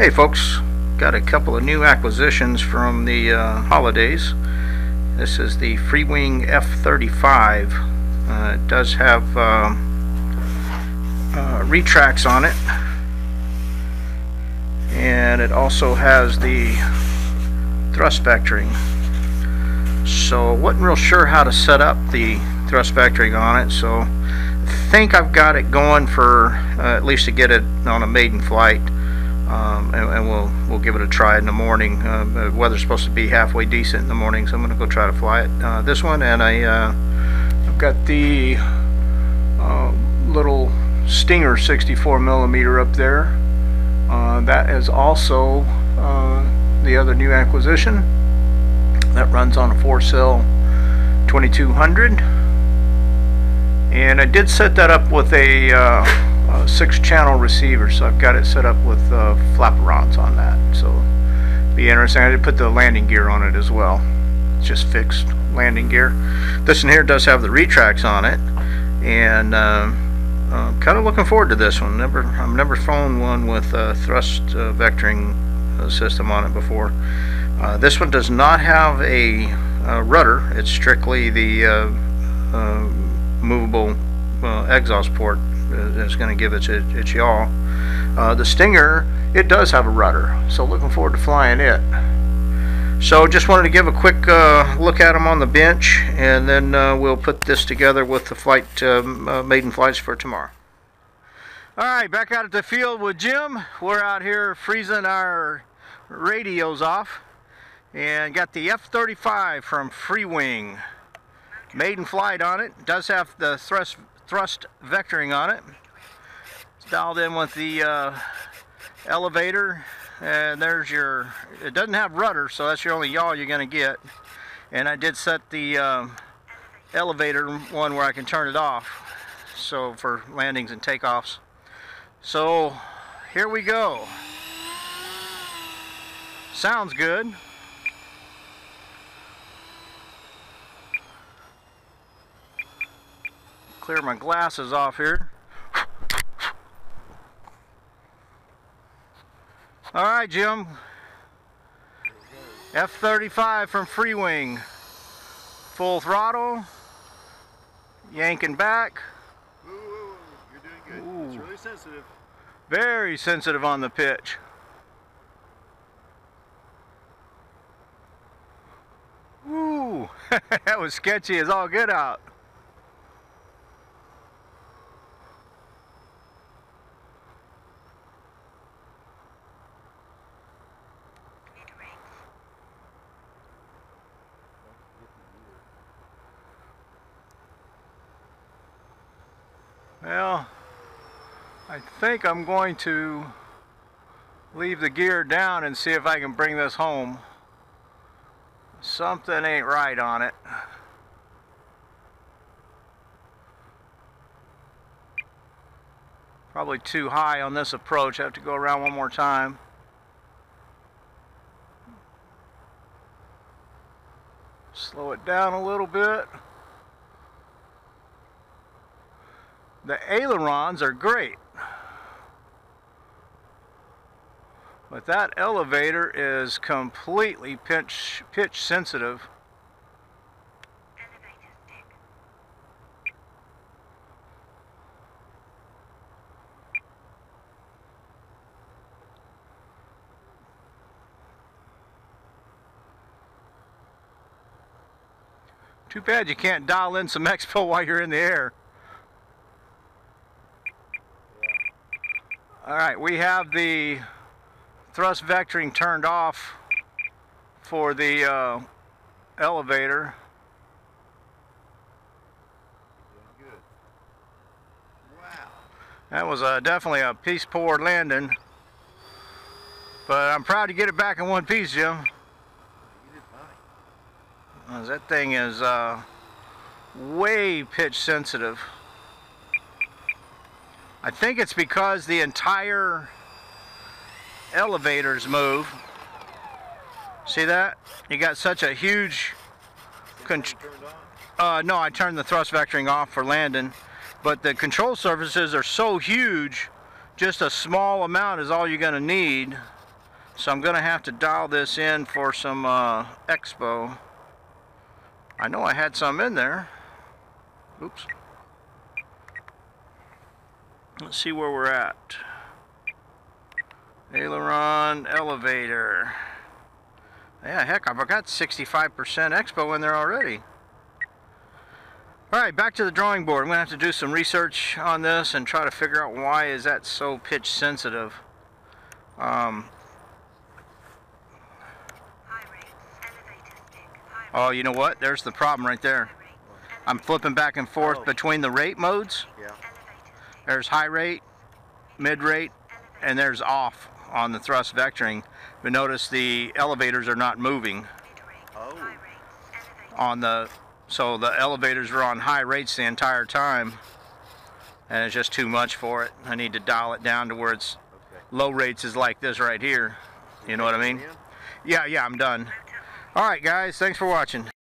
Hey folks, got a couple of new acquisitions from the uh, holidays. This is the Freewing F35. Uh, it does have uh, uh, retracts on it. And it also has the thrust vectoring. So wasn't real sure how to set up the thrust vectoring on it. So I think I've got it going for uh, at least to get it on a maiden flight um, and, and, we'll we'll give it a try in the morning. Uh, the weather's supposed to be halfway decent in the morning, so I'm going to go try to fly it. Uh, this one, and I uh, I've got the uh, little Stinger 64 millimeter up there. Uh, that is also uh, the other new acquisition. That runs on a four cell 2200, and I did set that up with a six channel receiver so I've got it set up with uh, flaperons on that so be interesting. I did put the landing gear on it as well. It's just fixed landing gear. This one here does have the retracts on it and uh, I'm kind of looking forward to this one. Never I've never flown one with a thrust uh, vectoring uh, system on it before. Uh, this one does not have a, a rudder. It's strictly the movable exhaust port is going to give its, its yaw. Uh, the Stinger, it does have a rudder, so looking forward to flying it. So just wanted to give a quick uh, look at them on the bench, and then uh, we'll put this together with the flight um, uh, maiden flights for tomorrow. All right, back out at the field with Jim. We're out here freezing our radios off, and got the F-35 from Freewing. Maiden flight on it. Does have the thrust thrust vectoring on it. It's dialed in with the uh, elevator and there's your, it doesn't have rudder so that's your only yaw you're going to get. And I did set the um, elevator one where I can turn it off so for landings and takeoffs. So here we go. Sounds good. Clear my glasses off here. All right, Jim. F-35 from Freewing. Full throttle. Yanking back. Ooh, you're doing good. Ooh. It's really sensitive. Very sensitive on the pitch. Ooh, that was sketchy as all get out. Well, I think I'm going to leave the gear down and see if I can bring this home. Something ain't right on it. Probably too high on this approach. I have to go around one more time. Slow it down a little bit. The ailerons are great. But that elevator is completely pitch, pitch sensitive. Too bad you can't dial in some expo while you're in the air. Alright, we have the thrust vectoring turned off for the uh, elevator. That was uh, definitely a piece poor landing. But I'm proud to get it back in one piece, Jim. That thing is uh, way pitch sensitive. I think it's because the entire elevators move. See that? You got such a huge... Uh, no, I turned the thrust vectoring off for landing. But the control surfaces are so huge, just a small amount is all you're going to need. So I'm gonna have to dial this in for some uh, expo. I know I had some in there. Oops. Let's see where we're at. Aileron elevator. Yeah, heck, I've got 65% expo in there already. Alright, back to the drawing board. I'm going to have to do some research on this and try to figure out why is that so pitch sensitive. Um, High rates, elevator stick, high oh, you know what? There's the problem right there. I'm flipping back and forth Oh. between the rate modes. Yeah. Elevator stick, There's high rate, mid rate, and there's off on the thrust vectoring. But notice the elevators are not moving Oh. high rates, elevator on the so the elevators are on high rates the entire time and it's just too much for it. I need to dial it down to where it's Okay. low rates is like this right here. You know what I mean? Yeah, yeah, I'm done. All right, guys, thanks for watching.